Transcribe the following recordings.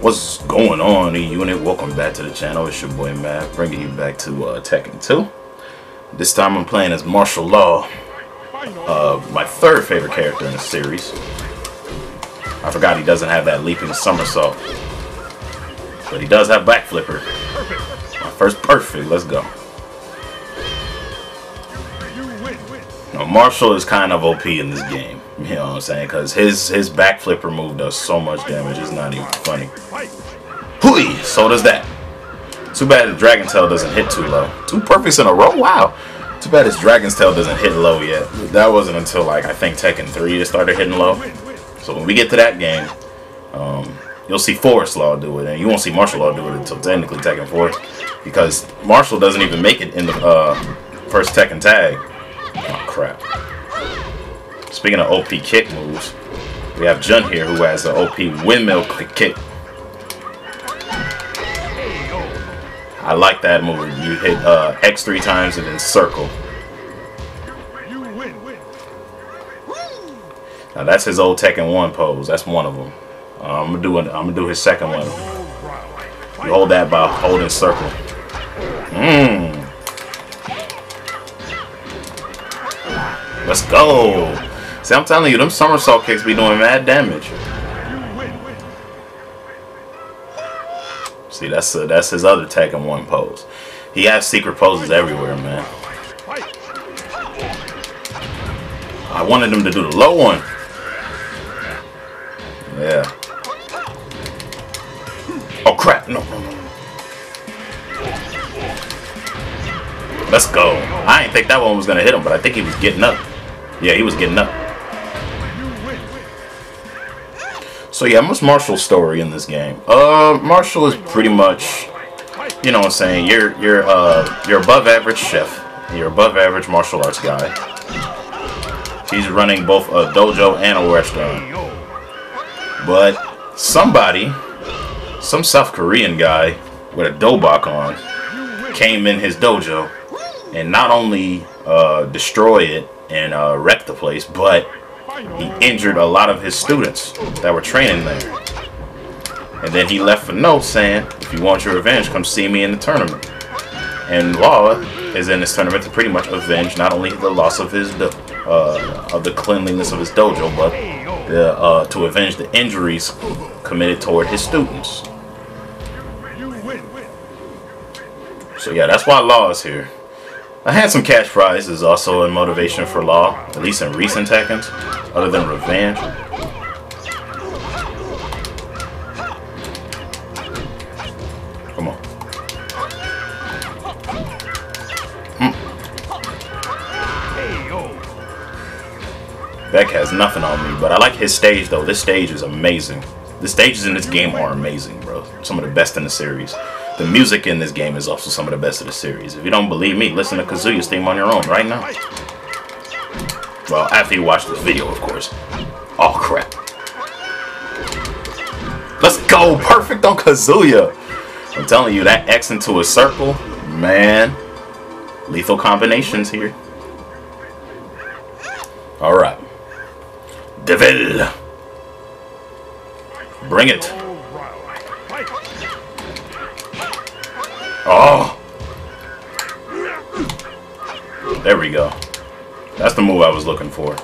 What's going on, E-Unit? Welcome back to the channel. It's your boy Matt, bringing you back to uh, Tekken 2. This time I'm playing as Marshall Law, uh, my third favorite character in the series. I forgot he doesn't have that leaping somersault, but he does have back flipper. My first perfect. Let's go. Now, Marshall is kind of OP in this game. You know what I'm saying? Because his his back flipper move does so much damage. It's not even funny. Hui! So does that. Too bad the Dragon Tail doesn't hit too low. Two perfects in a row? Wow. Too bad his Dragon's Tail doesn't hit low yet. That wasn't until, like, I think Tekken 3 it started hitting low. So when we get to that game, um, you'll see Forest Law do it. And you won't see Marshall Law do it until technically Tekken 4. Because Martial doesn't even make it in the uh, first Tekken tag. Oh, crap. Speaking of OP kick moves, we have Jun here who has an OP windmill kick. I like that move. You hit uh, X three times and then circle. Now that's his old Tekken 1 pose. That's one of them. Uh, I'm gonna do an, I'm gonna do his second one. You hold that by holding circle. Mmm. Let's go. See, I'm telling you, them somersault kicks be doing mad damage. See, that's a, that's his other Tekken 1 pose. He has secret poses everywhere, man. I wanted him to do the low one. Yeah. Oh, crap. No, no, no. Let's go. I didn't think that one was going to hit him, but I think he was getting up. Yeah, he was getting up. So yeah, what's Marshall's story in this game? Uh, Marshall is pretty much, you know what I'm saying, you're, you're, uh, you're above average chef. You're above average martial arts guy. He's running both a dojo and a restaurant. But somebody, some South Korean guy with a dobok on, came in his dojo and not only uh, destroyed it and uh, the place, but he injured a lot of his students that were training there. And then he left a note saying, if you want your revenge, come see me in the tournament. And Law is in this tournament to pretty much avenge not only the loss of his uh, of the cleanliness of his dojo, but the, uh, to avenge the injuries committed toward his students. So yeah, that's why Law is here. A handsome cash prize is also a motivation for Law, at least in recent Tekkens, other than revenge. Come on. Mm. Baek has nothing on me, but I like his stage though. This stage is amazing. The stages in this game are amazing, bro. Some of the best in the series. The music in this game is also some of the best of the series. If you don't believe me, listen to Kazuya's theme on your own right now. Well, after you watch this video, of course. Oh, crap. Let's go! Perfect on Kazuya! I'm telling you, that X into a circle, man. Lethal combinations here. Alright. Devil! Bring it! Oh! There we go. That's the move I was looking for.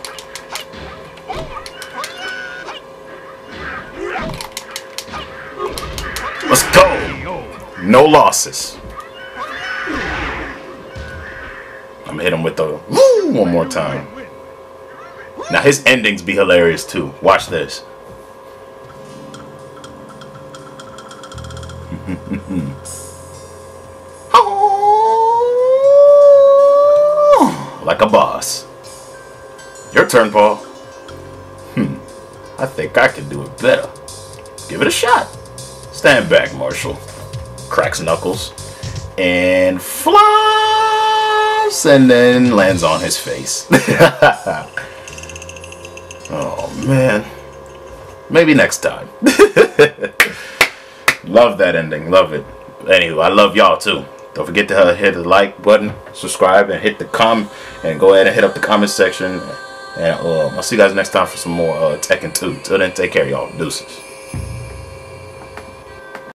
Let's go! No losses. I'm gonna hit him with the woo one more time. Now his endings be hilarious too. Watch this. like a boss. Your turn, Paul. Hmm. I think I can do it better. Give it a shot. Stand back, Marshall. Cracks knuckles. And flies! And then lands on his face. oh, man. Maybe next time. love that ending. Love it. Anyway, I love y'all too. Don't forget to uh, hit the like button, subscribe, and hit the comment, and go ahead and hit up the comment section. And um, I'll see you guys next time for some more uh, Tekken 2. Till then, take care, y'all. Deuces.